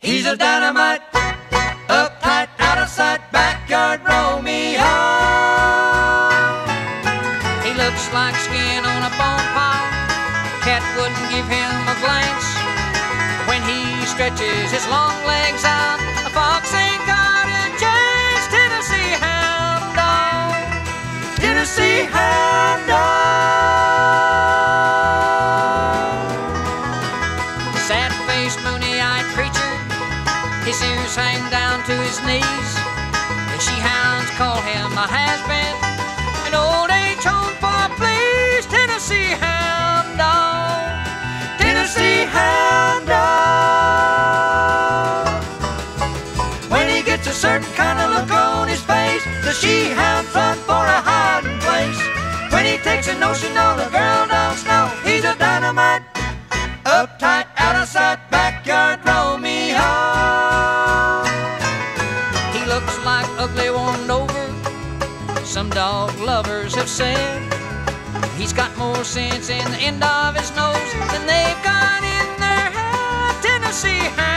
He's a dynamite, uptight, out of sight, backyard Romeo. He looks like skin on a bone pile. Cat wouldn't give him a glance. When he stretches his long legs out, a fox ain't got a chance. Tennessee hound dog. Tennessee hound dog. Sad-faced, moony-eyed creature. His ears hang down to his knees. The she-hounds call him a has-been. An old age home for please. Tennessee hound dog. Tennessee hound dog. When he gets a certain kind of look on his face, the she-hounds run for a hiding place. When he takes a notion on Some dog lovers have said he's got more sense in the end of his nose than they've got in their head. Tennessee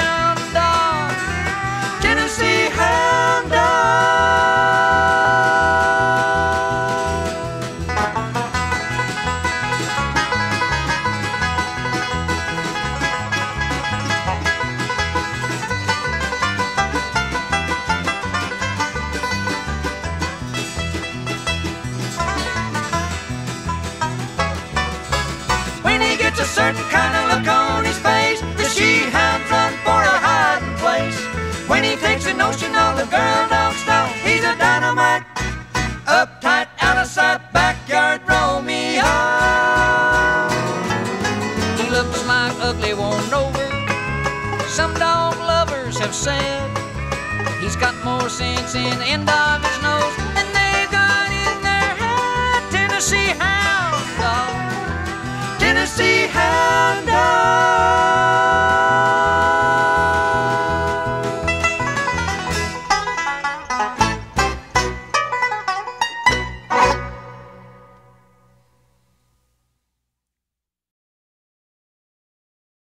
a certain kind of look on his face, the she-hounds run for a hiding place. When he takes a notion on the girl dogs know he's a dynamite, uptight, out of sight, backyard Romeo. He looks like ugly warmed over. Some dog lovers have said he's got more sense in the end of his nose